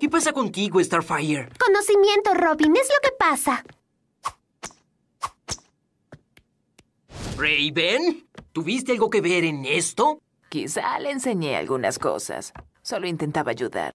¿Qué pasa contigo, Starfire? Conocimiento, Robin, es lo que pasa. Raven, ¿tuviste algo que ver en esto? Quizá le enseñé algunas cosas. Solo intentaba ayudar.